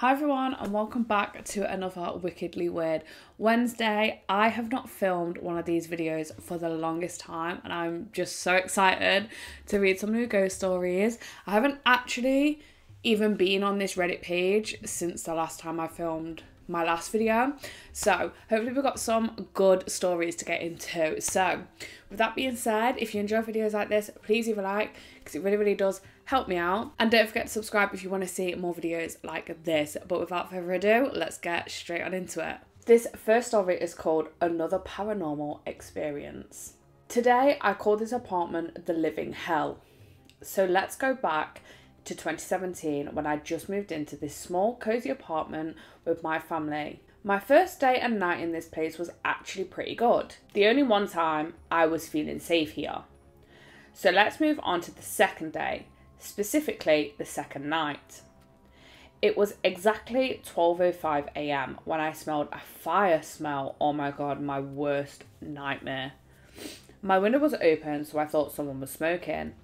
Hi everyone, and welcome back to another Wickedly Weird Wednesday. I have not filmed one of these videos for the longest time, and I'm just so excited to read some new ghost stories. I haven't actually even been on this Reddit page since the last time I filmed my last video. So, hopefully, we've got some good stories to get into. So, with that being said, if you enjoy videos like this, please leave a like because it really, really does help me out. And don't forget to subscribe if you want to see more videos like this. But without further ado, let's get straight on into it. This first story is called Another Paranormal Experience. Today, I call this apartment the living hell. So let's go back to 2017 when I just moved into this small, cozy apartment with my family. My first day and night in this place was actually pretty good. The only one time I was feeling safe here. So let's move on to the second day, specifically the second night. It was exactly 12:05 a.m. when I smelled a fire smell. Oh my god, my worst nightmare. My window was open, so I thought someone was smoking.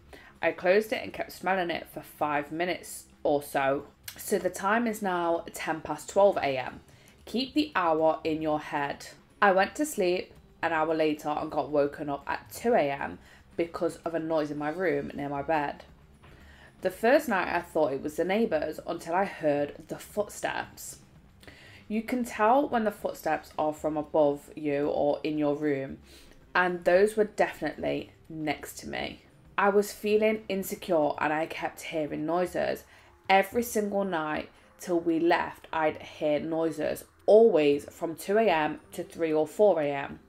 I closed it and kept smelling it for 5 minutes or so. So the time is now 10 past 12 a.m. Keep the hour in your head. I went to sleep an hour later and got woken up at 2 a.m. because of a noise in my room near my bed. The first night I thought it was the neighbours until I heard the footsteps. You can tell when the footsteps are from above you or in your room, and those were definitely next to me. I was feeling insecure and I kept hearing noises. Every single night till we left, I'd hear noises, always from 2 am to 3 or 4 am.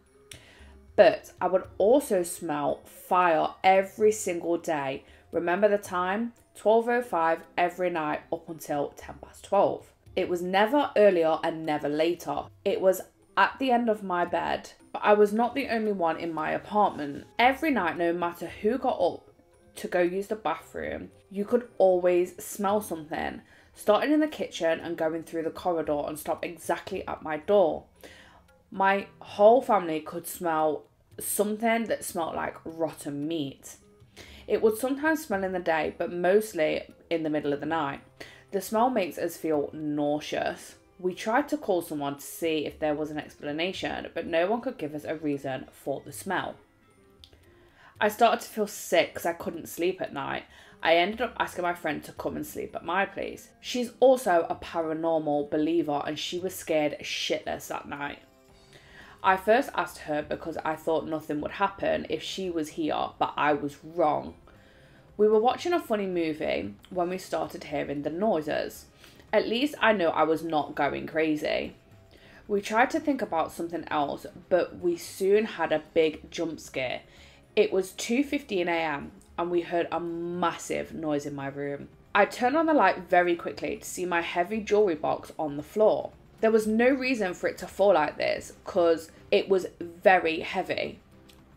But I would also smell fire every single day Remember the time? 12.05 every night up until 10 past 12. It was never earlier and never later. It was at the end of my bed, but I was not the only one in my apartment. Every night, no matter who got up to go use the bathroom, you could always smell something, starting in the kitchen and going through the corridor and stop exactly at my door. My whole family could smell something that smelled like rotten meat. It would sometimes smell in the day, but mostly in the middle of the night. The smell makes us feel nauseous. We tried to call someone to see if there was an explanation, but no one could give us a reason for the smell. I started to feel sick because I couldn't sleep at night. I ended up asking my friend to come and sleep at my place. She's also a paranormal believer and she was scared shitless that night. I first asked her because I thought nothing would happen if she was here, but I was wrong. We were watching a funny movie when we started hearing the noises. At least I know I was not going crazy. We tried to think about something else, but we soon had a big jump scare. It was 2:15 a.m. and we heard a massive noise in my room. I turned on the light very quickly to see my heavy jewelry box on the floor there was no reason for it to fall like this because it was very heavy.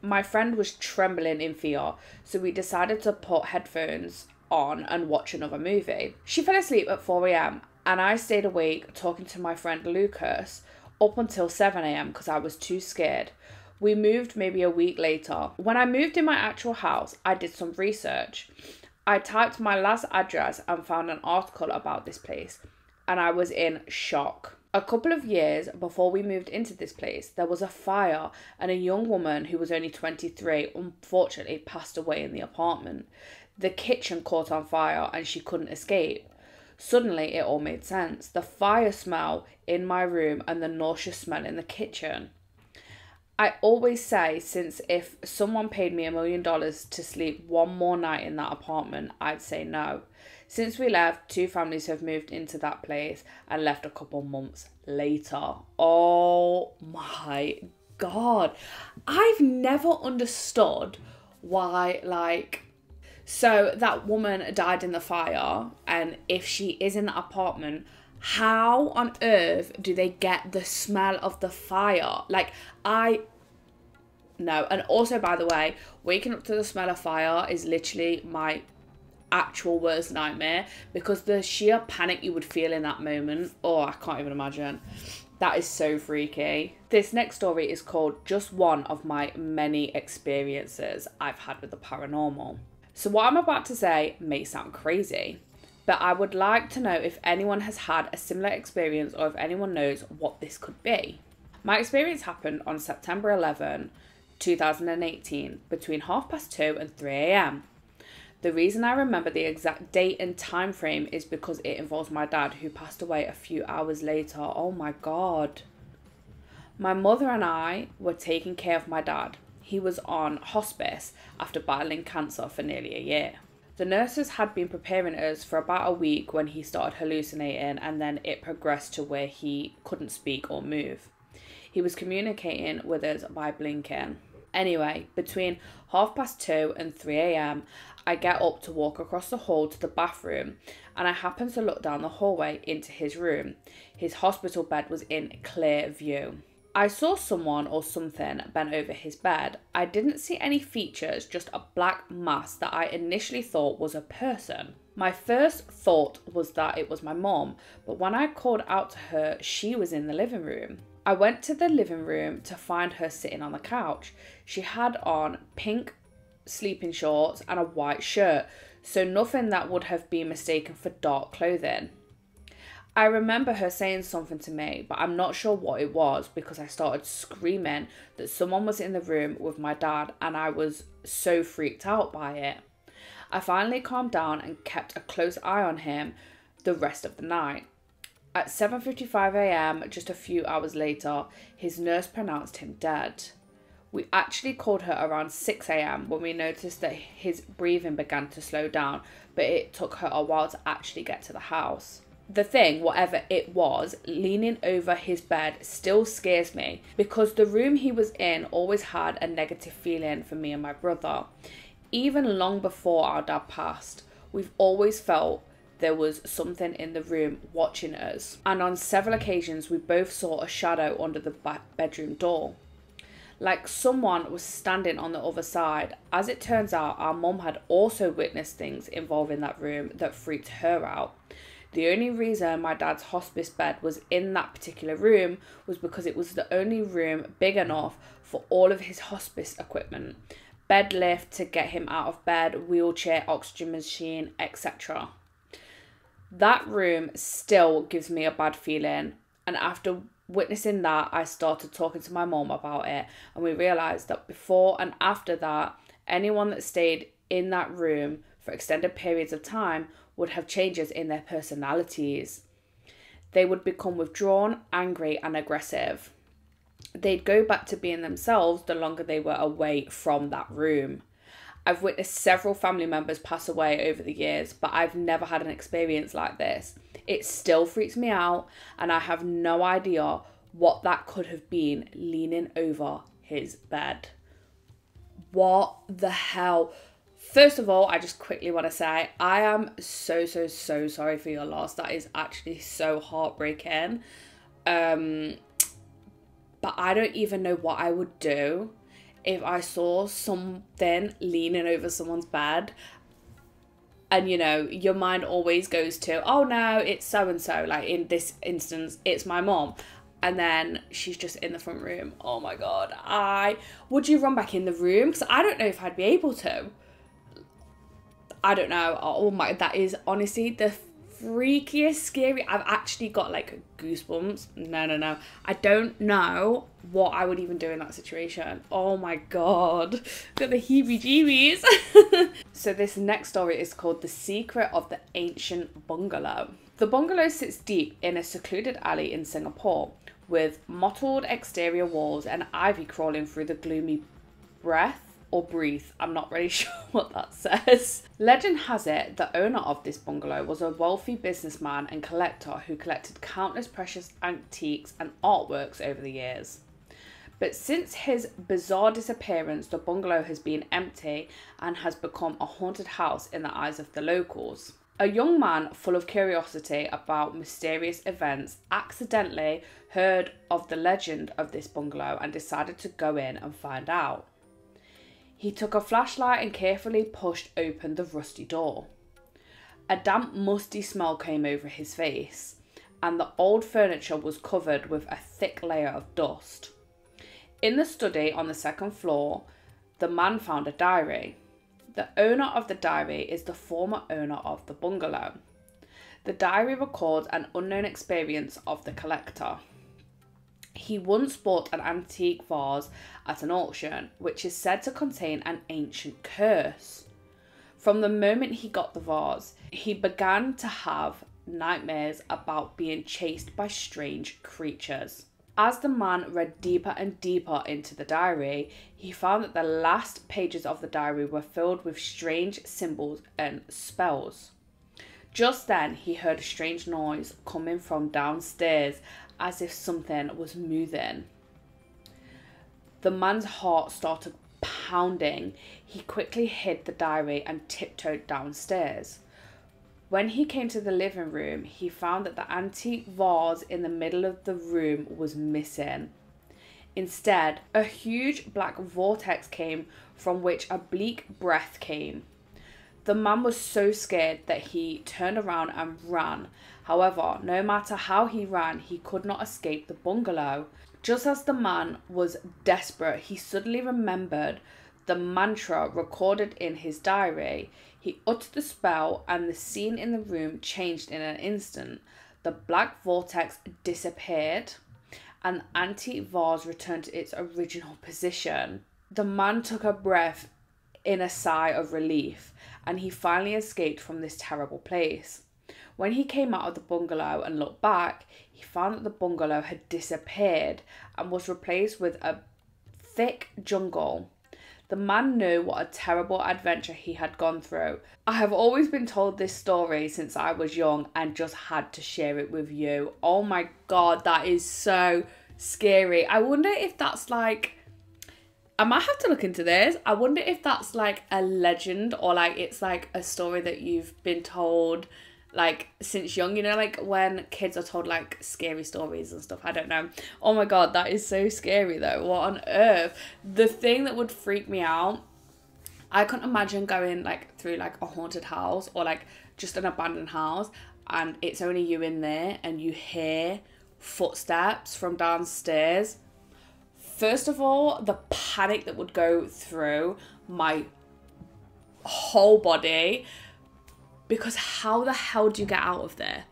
My friend was trembling in fear, so we decided to put headphones on and watch another movie. She fell asleep at 4 am, and I stayed awake talking to my friend Lucas up until 7 am because I was too scared. We moved maybe a week later. When I moved in my actual house, I did some research. I typed my last address and found an article about this place, and I was in shock. A couple of years before we moved into this place, there was a fire, and a young woman who was only 23 unfortunately passed away in the apartment. The kitchen caught on fire and she couldn't escape. Suddenly, it all made sense. The fire smell in my room and the nauseous smell in the kitchen. I always say, since if someone paid me a million dollars to sleep one more night in that apartment, I'd say no. Since we left, two families have moved into that place and left a couple months later. Oh my god. I've never understood why, like, so that woman died in the fire, and if she is in the apartment, how on earth do they get the smell of the fire? Like, I no. And also, by the way, waking up to the smell of fire is literally my actual worst nightmare because the sheer panic you would feel in that moment. Oh, I can't even imagine. That is so freaky. This next story is called Just One of My Many Experiences I've Had with the Paranormal. So, what I'm about to say may sound crazy, but I would like to know if anyone has had a similar experience or if anyone knows what this could be. My experience happened on September 11, 2018, between half past 2 and 3 am. The reason I remember the exact date and time frame is because it involves my dad who passed away a few hours later. Oh my god. My mother and I were taking care of my dad. He was on hospice after battling cancer for nearly a year. The nurses had been preparing us for about a week when he started hallucinating, and then it progressed to where he couldn't speak or move. He was communicating with us by blinking. Anyway, between half past two and 3 a.m., I get up to walk across the hall to the bathroom and I happen to look down the hallway into his room. His hospital bed was in clear view. I saw someone or something bent over his bed. I didn't see any features, just a black mass that I initially thought was a person. My first thought was that it was my mom, but when I called out to her, she was in the living room. I went to the living room to find her sitting on the couch. She had on pink sleeping shorts and a white shirt, so nothing that would have been mistaken for dark clothing. I remember her saying something to me, but I'm not sure what it was because I started screaming that someone was in the room with my dad and I was so freaked out by it. I finally calmed down and kept a close eye on him the rest of the night. At 7:55 a.m., just a few hours later, his nurse pronounced him dead. We actually called her around 6 a.m. when we noticed that his breathing began to slow down, but it took her a while to actually get to the house the thing, whatever it was, leaning over his bed still scares me because the room he was in always had a negative feeling for me and my brother. Even long before our dad passed, we've always felt there was something in the room watching us. And on several occasions, we both saw a shadow under the bedroom door. Like someone was standing on the other side. As it turns out, our mum had also witnessed things involving that room that freaked her out. The only reason my dad's hospice bed was in that particular room was because it was the only room big enough for all of his hospice equipment bed lift to get him out of bed, wheelchair, oxygen machine, etc. That room still gives me a bad feeling, and after witnessing that, I started talking to my mom about it, and we realized that before and after that, anyone that stayed in that room for extended periods of time would have changes in their personalities. They would become withdrawn, angry, and aggressive. They'd go back to being themselves the longer they were away from that room. I've witnessed several family members pass away over the years, but I've never had an experience like this. It still freaks me out, and I have no idea what that could have been leaning over his bed. What the hell? First of all, I just quickly want to say I am so so so sorry for your loss. That is actually so heartbreaking. Um but I don't even know what I would do if I saw something leaning over someone's bed and you know your mind always goes to oh no it's so and so like in this instance it's my mom. And then she's just in the front room. Oh my god. I would you run back in the room? Because i don't know if i'd be able to. I don't know. Oh my, that is honestly the freakiest, scary. I've actually got like goosebumps. No, no, no. I don't know what I would even do in that situation. Oh my god, got the heebie-jeebies. so this next story is called "The Secret of the Ancient Bungalow." The bungalow sits deep in a secluded alley in Singapore, with mottled exterior walls and ivy crawling through the gloomy breath or breathe. I'm not really sure what that says. Legend has it the owner of this bungalow was a wealthy businessman and collector who collected countless precious antiques and artworks over the years. But since his bizarre disappearance, the bungalow has been empty and has become a haunted house in the eyes of the locals. A young man full of curiosity about mysterious events accidentally heard of the legend of this bungalow and decided to go in and find out. He took a flashlight and carefully pushed open the rusty door. A damp, musty smell came over his face, and the old furniture was covered with a thick layer of dust. In the study on the second floor, the man found a diary. The owner of the diary is the former owner of the bungalow. The diary records an unknown experience of the collector. He once bought an antique vase at an auction, which is said to contain an ancient curse. From the moment he got the vase, he began to have nightmares about being chased by strange creatures. As the man read deeper and deeper into the diary, he found that the last pages of the diary were filled with strange symbols and spells. Just then, he heard a strange noise coming from downstairs as if something was moving. The man's heart started pounding. He quickly hid the diary and tiptoed downstairs. When he came to the living room, he found that the antique vase in the middle of the room was missing. Instead, a huge black vortex came from which a bleak breath came. The man was so scared that he turned around and ran. However, no matter how he ran, he could not escape the bungalow. Just as the man was desperate, he suddenly remembered the mantra recorded in his diary. He uttered the spell, and the scene in the room changed in an instant. The black vortex disappeared, and the antique vase returned to its original position. The man took a breath in a sigh of relief, and he finally escaped from this terrible place. When he came out of the bungalow and looked back, he found that the bungalow had disappeared and was replaced with a thick jungle. The man knew what a terrible adventure he had gone through. I have always been told this story since I was young and just had to share it with you. Oh my god, that is so scary. I wonder if that's like I might have to look into this. I wonder if that's like a legend or like it's like a story that you've been told like since young, you know, like when kids are told like scary stories and stuff. I don't know. Oh my god, that is so scary though. What on earth? The thing that would freak me out, I couldn't imagine going like through like a haunted house or like just an abandoned house and it's only you in there and you hear footsteps from downstairs First of all, the panic that would go through my whole body because how the hell do you get out of there?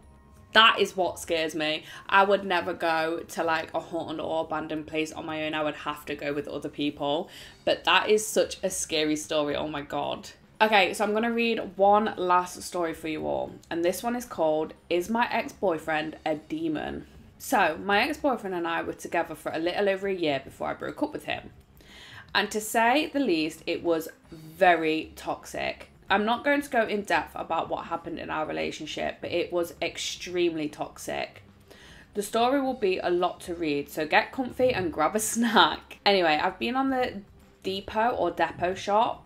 That is what scares me. I would never go to like a haunted or abandoned place on my own. I would have to go with other people. But that is such a scary story. Oh my god. Okay, so I'm going to read one last story for you all. And this one is called Is My Ex Boyfriend a Demon? So, my ex boyfriend and I were together for a little over a year before I broke up with him. And to say the least, it was very toxic. I'm not going to go in depth about what happened in our relationship, but it was extremely toxic. The story will be a lot to read, so get comfy and grab a snack. Anyway, I've been on the depot or depot shot,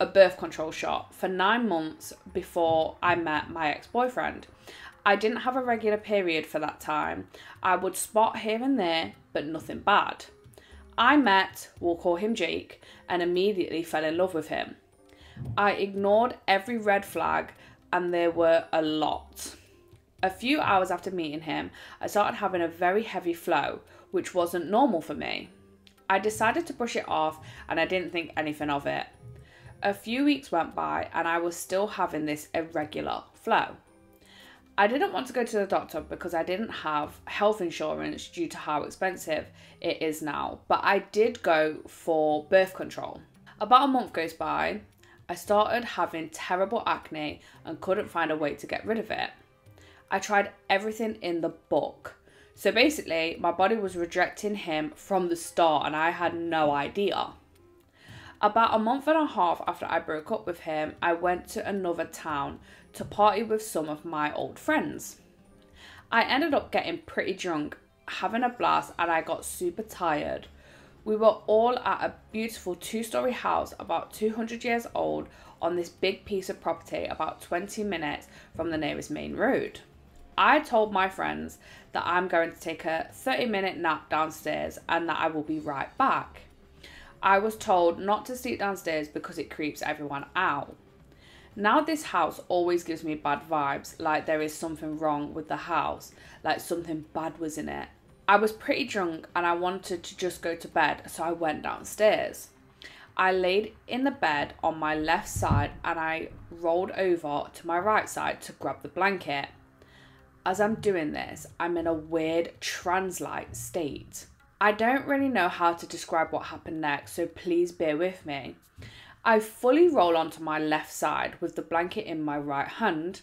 a birth control shot, for nine months before I met my ex boyfriend. I didn't have a regular period for that time. I would spot here and there, but nothing bad. I met, we'll call him Jake, and immediately fell in love with him. I ignored every red flag, and there were a lot. A few hours after meeting him, I started having a very heavy flow, which wasn't normal for me. I decided to brush it off, and I didn't think anything of it. A few weeks went by, and I was still having this irregular flow. I didn't want to go to the doctor because I didn't have health insurance due to how expensive it is now, but I did go for birth control. About a month goes by, I started having terrible acne and couldn't find a way to get rid of it. I tried everything in the book. So basically, my body was rejecting him from the start and I had no idea. About a month and a half after I broke up with him, I went to another town to party with some of my old friends. I ended up getting pretty drunk, having a blast, and I got super tired. We were all at a beautiful two story house about 200 years old on this big piece of property about 20 minutes from the nearest main road. I told my friends that I'm going to take a 30 minute nap downstairs and that I will be right back. I was told not to sleep downstairs because it creeps everyone out. Now, this house always gives me bad vibes, like there is something wrong with the house, like something bad was in it. I was pretty drunk and I wanted to just go to bed, so I went downstairs. I laid in the bed on my left side and I rolled over to my right side to grab the blanket. as I'm doing this, I'm in a weird trance-like state. I don't really know how to describe what happened next, so please bear with me. I fully roll onto my left side with the blanket in my right hand,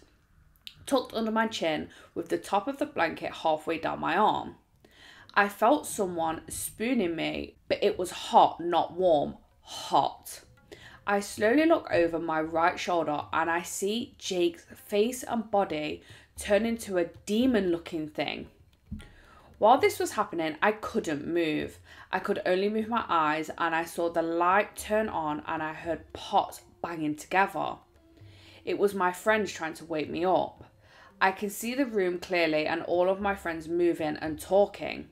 tucked under my chin with the top of the blanket halfway down my arm. I felt someone spooning me, but it was hot, not warm, hot. I slowly look over my right shoulder and I see Jake's face and body turn into a demon looking thing. While this was happening, I couldn't move. I could only move my eyes and I saw the light turn on and I heard pots banging together. It was my friends trying to wake me up. I can see the room clearly and all of my friends moving and talking.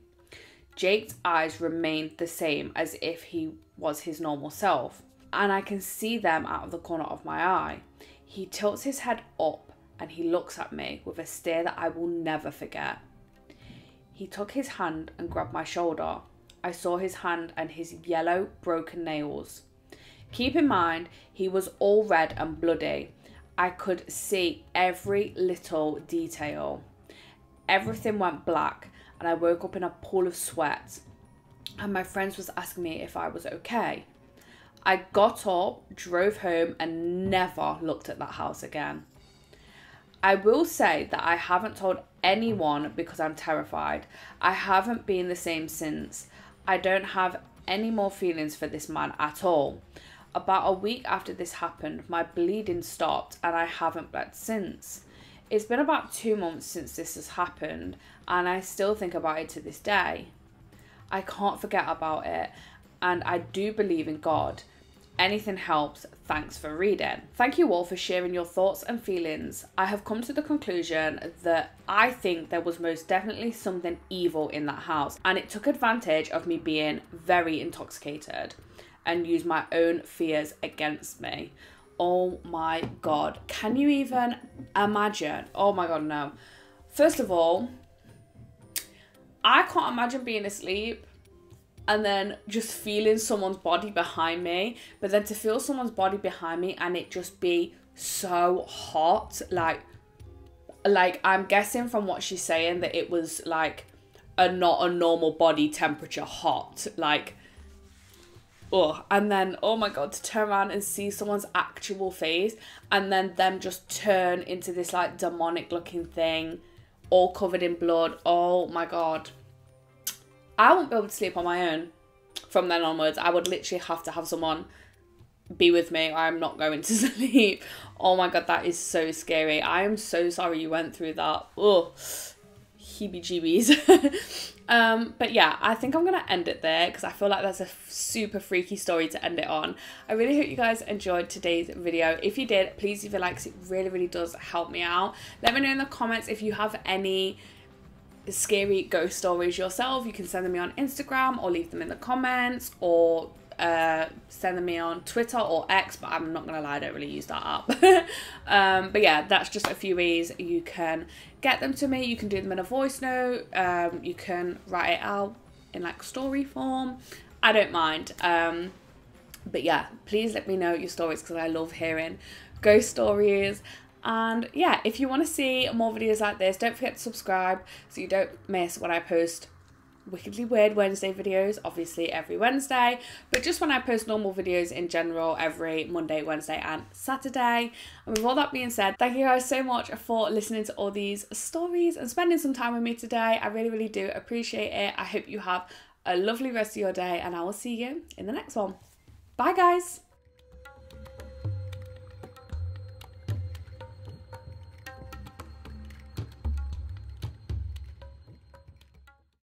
Jake's eyes remained the same as if he was his normal self, and I can see them out of the corner of my eye. He tilts his head up and he looks at me with a stare that I will never forget. He took his hand and grabbed my shoulder. I saw his hand and his yellow, broken nails. Keep in mind, he was all red and bloody. I could see every little detail. Everything went black, and I woke up in a pool of sweat. And my friends was asking me if I was okay. I got up, drove home, and never looked at that house again. I will say that I haven't told anyone because I'm terrified. I haven't been the same since. I don't have any more feelings for this man at all. About a week after this happened, my bleeding stopped and I haven't bled since. It's been about two months since this has happened, and I still think about it to this day. I can't forget about it, and I do believe in God. Anything helps. Thanks for reading. Thank you all for sharing your thoughts and feelings. I have come to the conclusion that I think there was most definitely something evil in that house, and it took advantage of me being very intoxicated and used my own fears against me. Oh my god. Can you even imagine? Oh my god, no. First of all, I can't imagine being asleep and then just feeling someone's body behind me, but then to feel someone's body behind me and it just be so hot, like like I'm guessing from what she's saying that it was like a not a normal body temperature hot, like oh and then oh my god to turn around and see someone's actual face and then them just turn into this like demonic looking thing all covered in blood. Oh my god. I won't be able to sleep on my own from then onwards. I would literally have to have someone be with me. I'm not going to sleep. Oh my god that is so scary. I am so sorry you went through that. Oh heebie jeebies Um, but yeah, I think I'm gonna end it there because I feel like that's a super freaky story to end it on. I really hope you guys enjoyed today's video. If you did, please leave a like. It really, really does help me out. Let me know in the comments if you have any scary ghost stories yourself. You can send them me on Instagram or leave them in the comments or uh, send them me on Twitter or X, but I'm not gonna lie, I don't really use that app. um, but yeah, that's just a few ways you can get them to me. You can do them in a voice note. Um, you can write it out in like story form. I don't mind. Um, but yeah, please let me know your stories because I love hearing ghost stories. And yeah, if you want to see more videos like this, don't forget to subscribe so you don't miss when I post Wickedly Weird Wednesday videos, obviously every Wednesday, but just when I post normal videos in general every Monday, Wednesday, and Saturday. And with all that being said, thank you guys so much for listening to all these stories and spending some time with me today. I really, really do appreciate it. I hope you have a lovely rest of your day, and I will see you in the next one. Bye, guys.